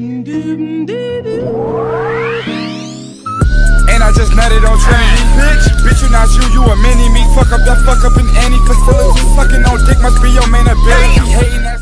And I just nutted on Trinity, bitch. Bitch, you not you, you a mini me. Fuck up that fuck up in any facility. Fucking on dick must be your main ability. Hating that